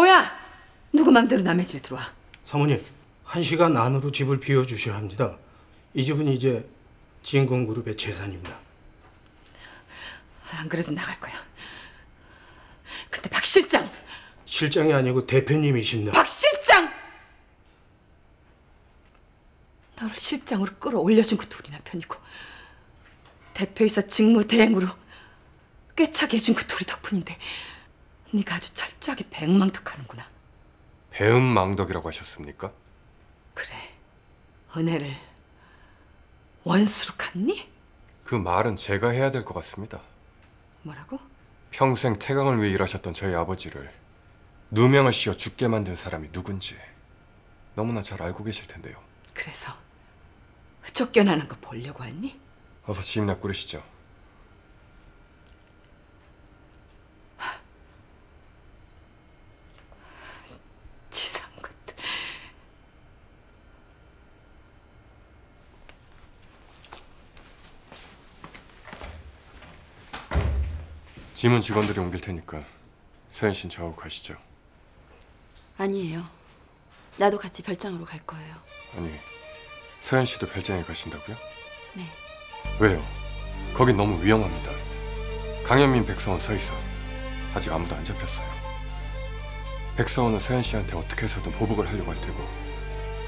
뭐야? 누구 맘대로 남의 집에 들어와? 사모님, 한 시간 안으로 집을 비워주셔야 합니다. 이 집은 이제 진군그룹의 재산입니다. 안 그래도 나갈 거야. 근데 박 실장, 실장이 아니고 대표님이십니다. 박 실장! 너를 실장으로 끌어올려준 그 둘이 남편이고 대표이사 직무 대행으로 꿰차게 해준 그 둘이 덕분인데 네가 아주 철저하게 백망덕하는구나. 배은망덕이라고 하셨습니까? 그래, 은혜를 원수로 갚니? 그 말은 제가 해야 될 것 같습니다. 뭐라고? 평생 태강을 위해 일하셨던 저희 아버지를 누명을 씌워 죽게 만든 사람이 누군지 너무나 잘 알고 계실 텐데요. 그래서 쫓겨나는 거 보려고 했니? 어서 지임나 꾸리시죠. 치사한 것들. 짐은 직원들이 옮길 테니까 서현 씨는 저하고 가시죠. 아니에요. 나도 같이 별장으로 갈 거예요. 아니, 서현 씨도 별장에 가신다고요? 네. 왜요? 거긴 너무 위험합니다. 강현민, 백서원, 서이서 아직 아무도 안 잡혔어요. 백서원은 서현 씨한테 어떻게 해서든 보복을 하려고 할 테고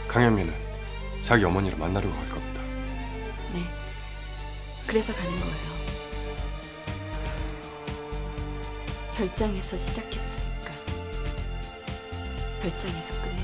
강현민은 자기 어머니를 만나려고 할 겁니다. 네. 그래서 가는 거예요. 별장에서 시작했으니까 별장에서 끝내.